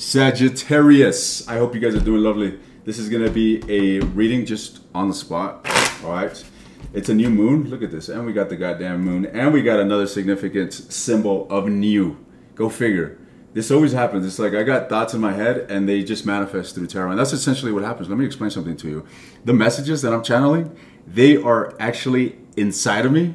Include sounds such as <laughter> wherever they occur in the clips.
Sagittarius. I hope you guys are doing lovely. This is gonna be a reading just on the spot. All right. It's a new moon. Look at this. And we got the goddamn moon. And we got another significant symbol of new. Go figure. This always happens. It's like I got thoughts in my head and they just manifest through tarot. And that's essentially what happens. Let me explain something to you. The messages that I'm channeling, they are actually inside of me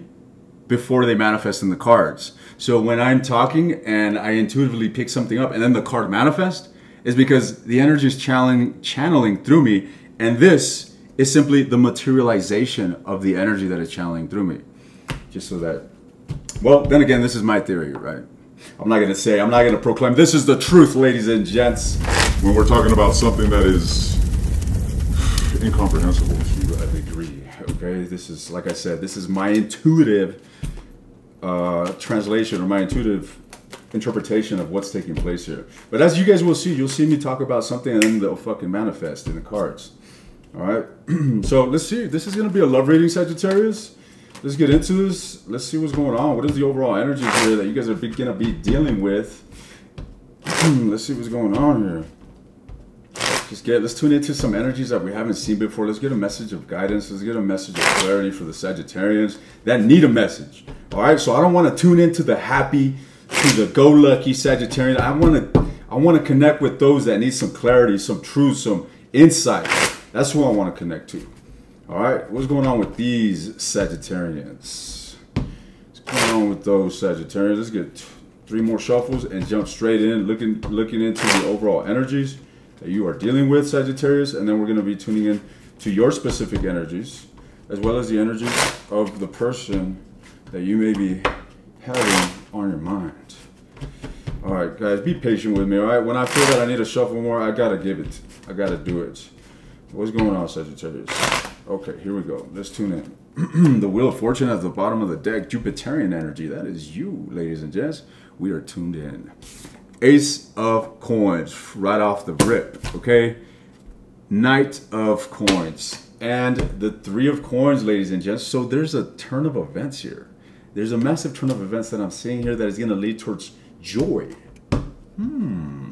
before they manifest in the cards. So when I'm talking and I intuitively pick something up and then the card manifests, is because the energy is channeling, channeling through me. And this is simply the materialization of the energy that is channeling through me. Just so that, well, then again, this is my theory, right? I'm not going to say, I'm not going to proclaim, this is the truth, ladies and gents. When we're talking about something that is incomprehensible to a degree, okay? This is, like I said, this is my intuitive uh, translation or my intuitive interpretation of what's taking place here. But as you guys will see, you'll see me talk about something and then they'll fucking manifest in the cards. All right. <clears throat> so let's see. This is going to be a love reading, Sagittarius. Let's get into this. Let's see what's going on. What is the overall energy here that you guys are going to be dealing with? <clears throat> let's see what's going on here. Just get, let's tune into some energies that we haven't seen before. Let's get a message of guidance. Let's get a message of clarity for the Sagittarians that need a message. All right. So I don't want to tune into the happy, to the go-lucky Sagittarian. I want to, I want to connect with those that need some clarity, some truth, some insight. That's who I want to connect to. All right. What's going on with these Sagittarians? What's going on with those Sagittarians? Let's get three more shuffles and jump straight in, looking looking into the overall energies that you are dealing with, Sagittarius, and then we're going to be tuning in to your specific energies, as well as the energies of the person that you may be having on your mind. All right, guys, be patient with me. All right, when I feel that I need to shuffle more, I gotta give it. I gotta do it. What's going on, Sagittarius? Okay, here we go. Let's tune in. <clears throat> the Wheel of Fortune at the bottom of the deck, Jupiterian energy. That is you, ladies and gents. We are tuned in. Ace of Coins right off the rip, okay? Knight of Coins and the Three of Coins, ladies and gents. So there's a turn of events here. There's a massive turn of events that I'm seeing here that is going to lead towards joy. Hmm.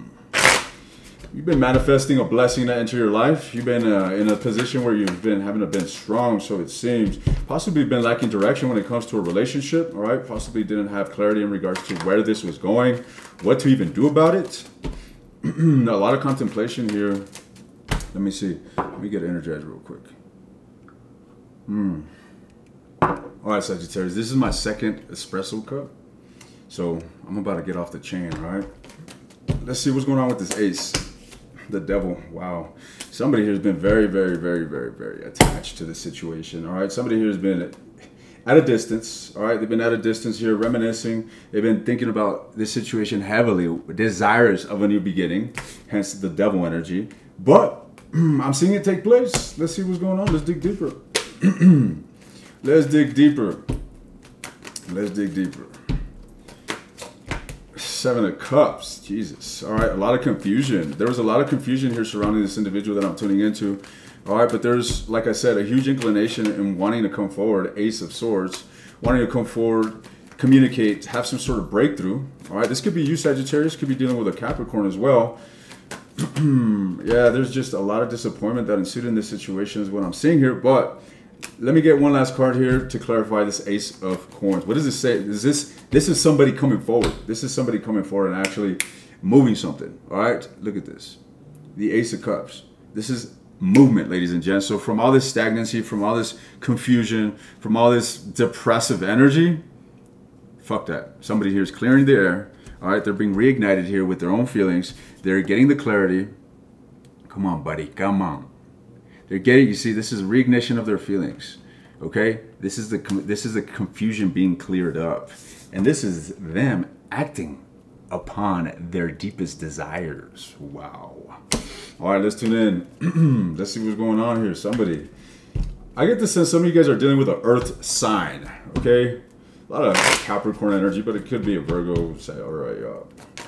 You've been manifesting a blessing to enter your life. You've been uh, in a position where you've been having to been strong, so it seems. Possibly been lacking direction when it comes to a relationship, all right? Possibly didn't have clarity in regards to where this was going, what to even do about it. <clears throat> a lot of contemplation here. Let me see. Let me get energized real quick. Hmm. All right, Sagittarius. This is my second espresso cup. So I'm about to get off the chain, right? Let's see what's going on with this ace the devil. Wow. Somebody here has been very, very, very, very, very attached to the situation. All right. Somebody here has been at a distance. All right. They've been at a distance here, reminiscing. They've been thinking about this situation heavily, desirous of a new beginning, hence the devil energy. But <clears throat> I'm seeing it take place. Let's see what's going on. Let's dig deeper. <clears throat> Let's dig deeper. Let's dig deeper. Seven of Cups. Jesus. All right. A lot of confusion. There was a lot of confusion here surrounding this individual that I'm tuning into. All right. But there's, like I said, a huge inclination in wanting to come forward. Ace of Swords. Wanting to come forward, communicate, have some sort of breakthrough. All right. This could be you, Sagittarius. Could be dealing with a Capricorn as well. <clears throat> yeah, there's just a lot of disappointment that ensued in this situation is what I'm seeing here. But let me get one last card here to clarify this ace of coins. What does this say? Is this this is somebody coming forward. This is somebody coming forward and actually moving something. All right? Look at this. The ace of cups. This is movement ladies and gents. So from all this stagnancy from all this confusion from all this depressive energy fuck that. Somebody here is clearing the air. All right? They're being reignited here with their own feelings. They're getting the clarity. Come on buddy. Come on they're getting, you see, this is a reignition of their feelings. Okay? This is the this is the confusion being cleared up. And this is them acting upon their deepest desires. Wow. All right, let's tune in. <clears throat> let's see what's going on here. Somebody. I get the sense some of you guys are dealing with an earth sign, okay? A lot of Capricorn energy, but it could be a Virgo, say, all right, uh,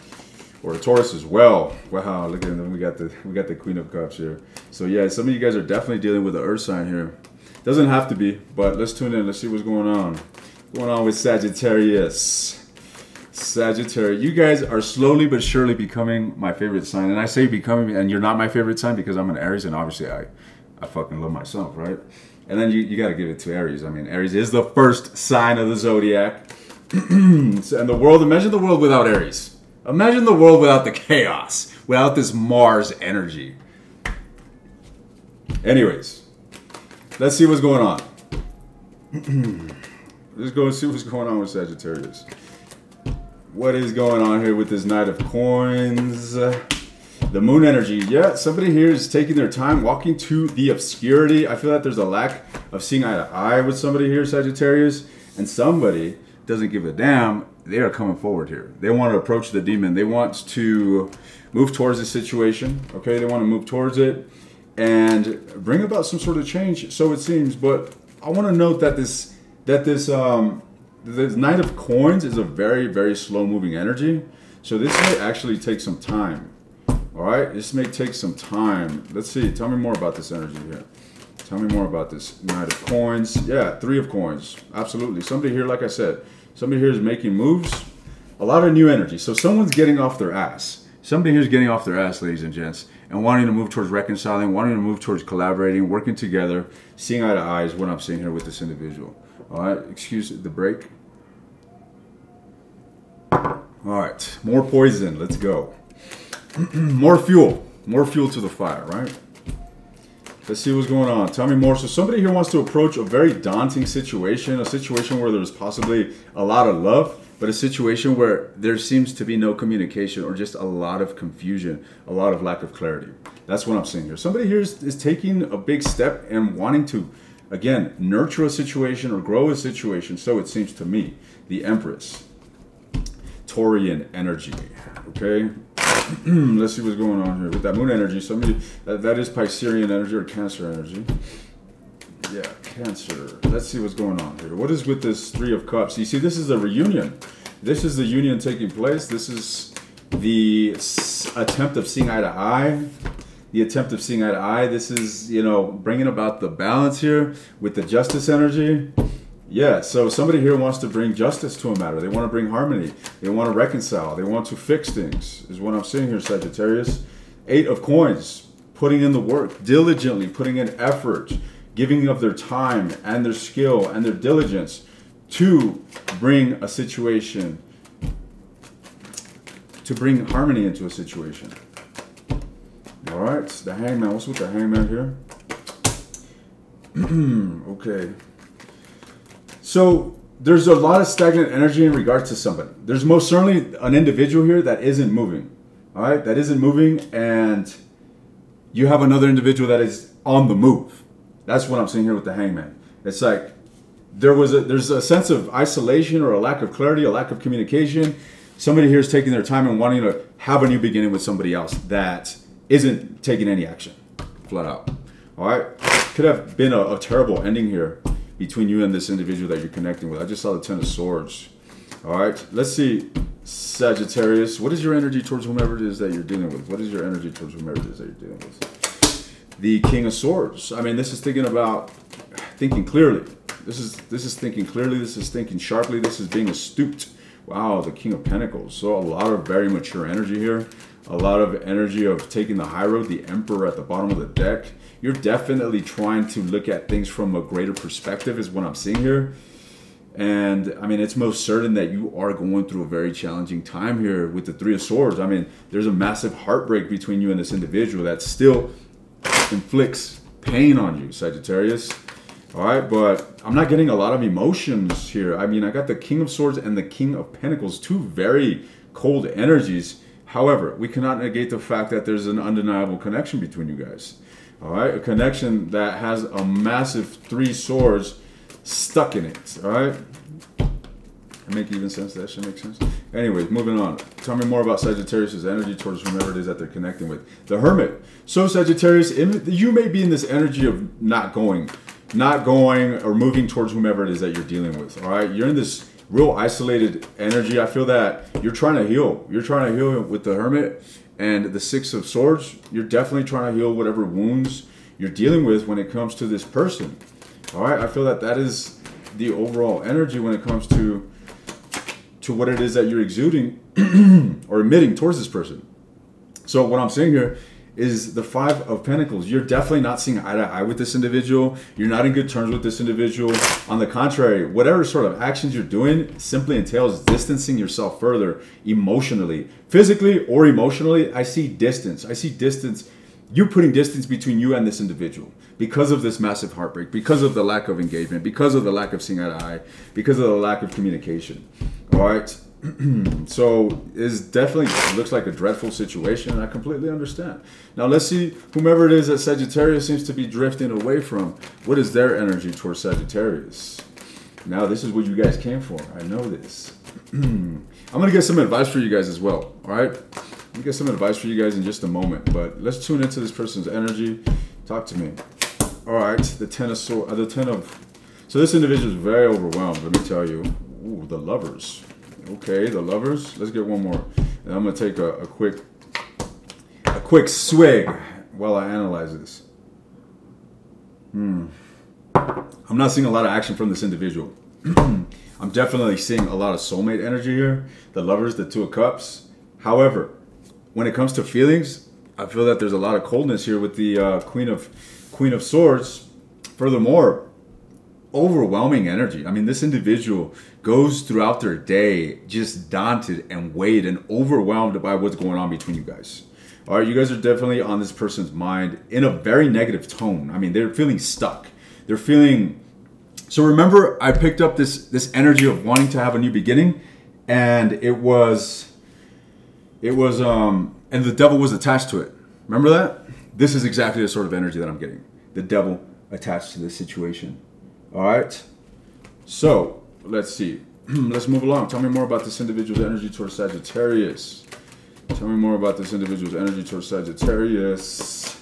or a Taurus as well. Wow, look at them. We got the we got the Queen of Cups here. So yeah, some of you guys are definitely dealing with the Earth sign here. Doesn't have to be, but let's tune in. Let's see what's going on. Going on with Sagittarius. Sagittarius, you guys are slowly but surely becoming my favorite sign. And I say becoming, and you're not my favorite sign because I'm an Aries, and obviously I, I fucking love myself, right? And then you, you got to give it to Aries. I mean, Aries is the first sign of the zodiac. <clears throat> and the world, imagine the world without Aries. Imagine the world without the chaos, without this Mars energy. Anyways, let's see what's going on. <clears throat> let's go and see what's going on with Sagittarius what is going on here with this Knight of Coins? The moon energy. Yeah, somebody here is taking their time, walking to the obscurity. I feel that there's a lack of seeing eye to eye with somebody here, Sagittarius. And somebody doesn't give a damn. They are coming forward here. They want to approach the demon. They want to move towards the situation. Okay, they want to move towards it and bring about some sort of change. So it seems. But I want to note that this that this um, the Knight of Coins is a very, very slow moving energy. So this may actually take some time. All right, this may take some time. Let's see. Tell me more about this energy here. Tell me more about this Knight of Coins. Yeah, three of coins. Absolutely. Somebody here, like I said, somebody here is making moves. A lot of new energy. So someone's getting off their ass. Somebody here is getting off their ass, ladies and gents, and wanting to move towards reconciling, wanting to move towards collaborating, working together, seeing eye to eye is what I'm seeing here with this individual. All right, excuse the break. All right, more poison. Let's go. <clears throat> more fuel. More fuel to the fire, right? Let's see what's going on. Tell me more. So somebody here wants to approach a very daunting situation, a situation where there's possibly a lot of love, but a situation where there seems to be no communication or just a lot of confusion, a lot of lack of clarity. That's what I'm seeing here. Somebody here is, is taking a big step and wanting to, again, nurture a situation or grow a situation. So it seems to me, the Empress. Taurian energy. Okay, Hmm, let's see what's going on here with that moon energy. Somebody that, that is Piscean energy or Cancer energy. Yeah, Cancer. Let's see what's going on here. What is with this Three of Cups? You see, this is a reunion. This is the union taking place. This is the attempt of seeing eye to eye. The attempt of seeing eye to eye. This is, you know, bringing about the balance here with the justice energy. Yeah, so somebody here wants to bring justice to a matter. They want to bring harmony. They want to reconcile. They want to fix things, is what I'm seeing here, Sagittarius. Eight of coins, putting in the work, diligently putting in effort, giving of their time and their skill and their diligence to bring a situation, to bring harmony into a situation. All right, the hangman. What's with the hangman here? <clears throat> okay. So there's a lot of stagnant energy in regards to somebody. There's most certainly an individual here that isn't moving. All right, that isn't moving, and you have another individual that is on the move. That's what I'm seeing here with the hangman. It's like there was a there's a sense of isolation or a lack of clarity, a lack of communication. Somebody here is taking their time and wanting to have a new beginning with somebody else that isn't taking any action, flat out. All right, could have been a, a terrible ending here between you and this individual that you're connecting with. I just saw the Ten of Swords. All right, let's see, Sagittarius. What is your energy towards whomever it is that you're dealing with? What is your energy towards whomever it is that you're dealing with? The King of Swords. I mean, this is thinking about thinking clearly. This is this is thinking clearly. This is thinking sharply. This is being astute. Wow, the King of Pentacles. So a lot of very mature energy here. A lot of energy of taking the high road. The Emperor at the bottom of the deck you're definitely trying to look at things from a greater perspective is what I'm seeing here. And I mean, it's most certain that you are going through a very challenging time here with the Three of Swords. I mean, there's a massive heartbreak between you and this individual that still inflicts pain on you, Sagittarius. All right, but I'm not getting a lot of emotions here. I mean, I got the King of Swords and the King of Pentacles, two very cold energies. However, we cannot negate the fact that there's an undeniable connection between you guys. All right, a connection that has a massive three swords stuck in it. All right. Make even sense? That should make sense. Anyways, moving on. Tell me more about Sagittarius's energy towards whomever it is that they're connecting with. The Hermit. So Sagittarius, you may be in this energy of not going, not going or moving towards whomever it is that you're dealing with. All right, you're in this real isolated energy. I feel that you're trying to heal. You're trying to heal with the Hermit and the Six of Swords, you're definitely trying to heal whatever wounds you're dealing with when it comes to this person. All right, I feel that that is the overall energy when it comes to to what it is that you're exuding <clears throat> or emitting towards this person. So what I'm saying here is the five of pentacles. You're definitely not seeing eye to eye with this individual. You're not in good terms with this individual. On the contrary whatever sort of actions you're doing simply entails distancing yourself further emotionally. Physically or emotionally i see distance. I see distance. You putting distance between you and this individual because of this massive heartbreak because of the lack of engagement because of the lack of seeing eye to eye because of the lack of communication. All right <clears throat> so it definitely looks like a dreadful situation, and I completely understand. Now let's see whomever it is that Sagittarius seems to be drifting away from. What is their energy towards Sagittarius? Now this is what you guys came for. I know this. <clears throat> I'm gonna get some advice for you guys as well. All right, I'm get some advice for you guys in just a moment. But let's tune into this person's energy. Talk to me. All right, the ten of sword, uh, the ten of. So this individual is very overwhelmed. Let me tell you. Ooh, the lovers. Okay, the lovers. Let's get one more. And I'm gonna take a, a quick a quick swig while I analyze this. Hmm. I'm not seeing a lot of action from this individual. <clears throat> I'm definitely seeing a lot of soulmate energy here. The lovers, the two of cups. However, when it comes to feelings, I feel that there's a lot of coldness here with the uh, queen of queen of swords. Furthermore, overwhelming energy. I mean, this individual goes throughout their day just daunted and weighed and overwhelmed by what's going on between you guys. All right, you guys are definitely on this person's mind in a very negative tone. I mean, they're feeling stuck. They're feeling. So remember, I picked up this this energy of wanting to have a new beginning, and it was, it was, um, and the devil was attached to it. Remember that? This is exactly the sort of energy that I'm getting. The devil attached to this situation. All right. So let's see. <clears throat> let's move along. Tell me more about this individual's energy towards Sagittarius. Tell me more about this individual's energy towards Sagittarius.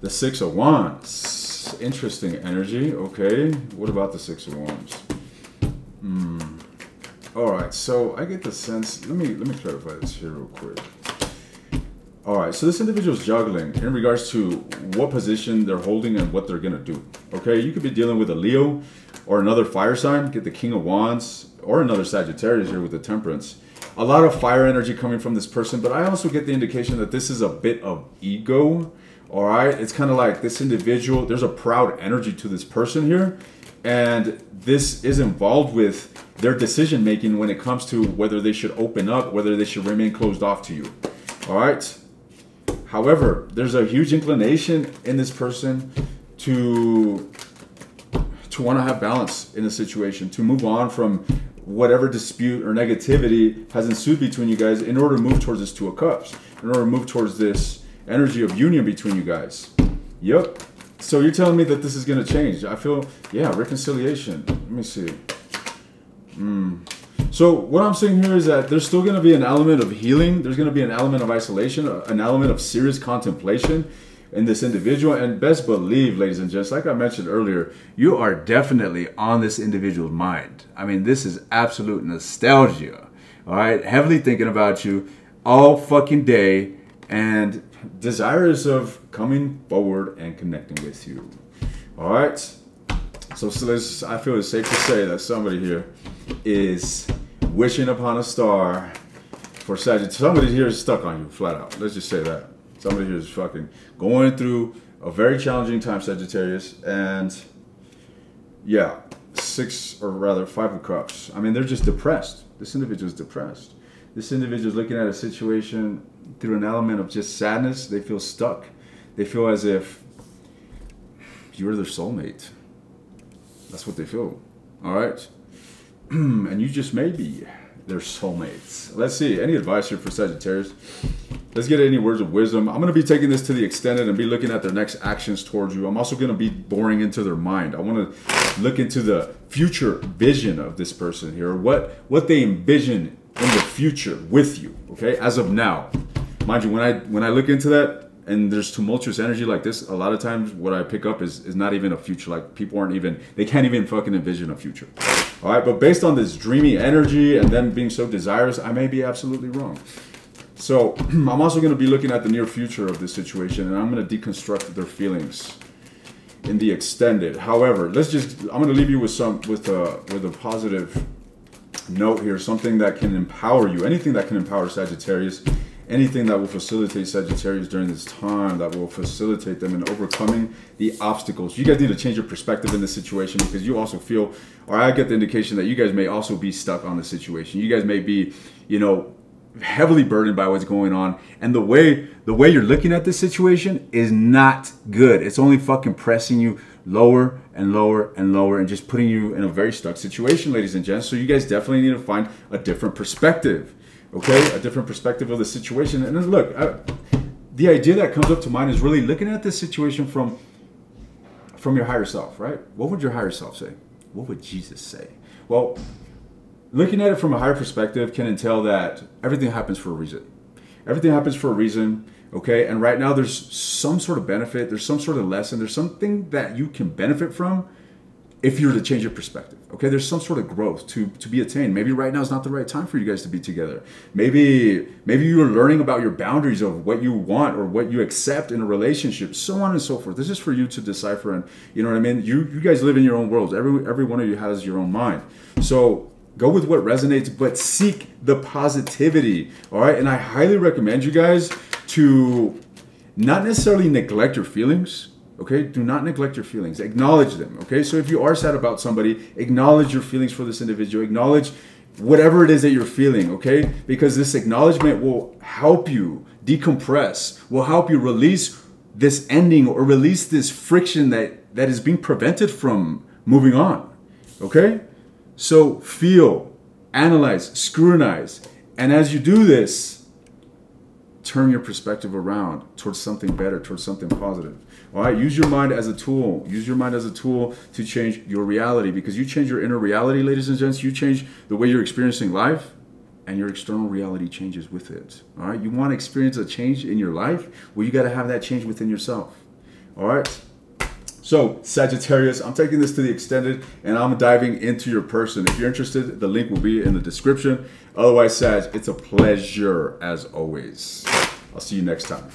The Six of Wands. Interesting energy. Okay. What about the Six of Wands? Hmm. All right. So I get the sense. Let me let me clarify this here real quick. All right, so this individual is juggling in regards to what position they're holding and what they're gonna do. Okay, you could be dealing with a Leo or another fire sign, get the King of Wands, or another Sagittarius here with the Temperance. A lot of fire energy coming from this person, but I also get the indication that this is a bit of ego. All right, it's kind of like this individual, there's a proud energy to this person here, and this is involved with their decision making when it comes to whether they should open up, whether they should remain closed off to you. All right, However, there's a huge inclination in this person to to want to have balance in a situation, to move on from whatever dispute or negativity has ensued between you guys in order to move towards this two of cups, in order to move towards this energy of union between you guys. Yep. So you're telling me that this is going to change. I feel, yeah, reconciliation. Let me see. Hmm. So what I'm saying here is that there's still going to be an element of healing. There's going to be an element of isolation, uh, an element of serious contemplation in this individual. And best believe, ladies and gents, like I mentioned earlier, you are definitely on this individual's mind. I mean, this is absolute nostalgia. All right, heavily thinking about you all fucking day and desirous of coming forward and connecting with you. All right. So, so I feel it's safe to say that somebody here is wishing upon a star for Sagittarius. Somebody here is stuck on you, flat out. Let's just say that. Somebody here is fucking going through a very challenging time, Sagittarius, and yeah, six or rather five of cups. I mean, they're just depressed. This individual is depressed. This individual is looking at a situation through an element of just sadness. They feel stuck. They feel as if you're their soulmate. That's what they feel. All right. <clears throat> and you just may be their soulmates. Let's see. Any advice here for Sagittarius? Let's get any words of wisdom. I'm going to be taking this to the extended and be looking at their next actions towards you. I'm also going to be boring into their mind. I want to look into the future vision of this person here, what what they envision in the future with you. Okay, as of now, mind you, when I when I look into that and there's tumultuous energy like this, a lot of times what I pick up is is not even a future. Like people aren't even they can't even fucking envision a future. All right, but based on this dreamy energy and them being so desirous, I may be absolutely wrong. So <clears throat> I'm also going to be looking at the near future of this situation, and I'm going to deconstruct their feelings in the extended. However, let's just I'm going to leave you with some with a with a positive note here, something that can empower you, anything that can empower Sagittarius, anything that will facilitate Sagittarius during this time, that will facilitate them in overcoming the obstacles. You guys need to change your perspective in this situation because you also feel, or I get the indication that you guys may also be stuck on the situation. You guys may be, you know, heavily burdened by what's going on and the way the way you're looking at this situation is not good it's only fucking pressing you lower and lower and lower and just putting you in a very stuck situation ladies and gents so you guys definitely need to find a different perspective okay? A different perspective of the situation. And then look I, the idea that comes up to mind is really looking at this situation from from your higher self right? What would your higher self say? What would jesus say? Well looking at it from a higher perspective can entail that everything happens for a reason. Everything happens for a reason, okay? And right now there's some sort of benefit, there's some sort of lesson, there's something that you can benefit from if you were to change your perspective. Okay, there's some sort of growth to to be attained. Maybe right now is not the right time for you guys to be together. Maybe maybe you're learning about your boundaries of what you want or what you accept in a relationship, so on and so forth. This is for you to decipher and you know what I mean? You you guys live in your own worlds. Every every one of you has your own mind. So Go with what resonates, but seek the positivity. All right. And I highly recommend you guys to not necessarily neglect your feelings. Okay. Do not neglect your feelings. Acknowledge them. Okay. So if you are sad about somebody, acknowledge your feelings for this individual. Acknowledge whatever it is that you're feeling. Okay. Because this acknowledgement will help you decompress, will help you release this ending or release this friction that, that is being prevented from moving on. Okay. So feel, analyze, scrutinize. And as you do this, turn your perspective around towards something better, towards something positive. All right, use your mind as a tool. Use your mind as a tool to change your reality because you change your inner reality, ladies and gents. You change the way you're experiencing life, and your external reality changes with it. All right, you want to experience a change in your life? Well, you got to have that change within yourself. All right. So, Sagittarius, I'm taking this to the extended and I'm diving into your person. If you're interested, the link will be in the description. Otherwise, Sag, it's a pleasure as always. I'll see you next time.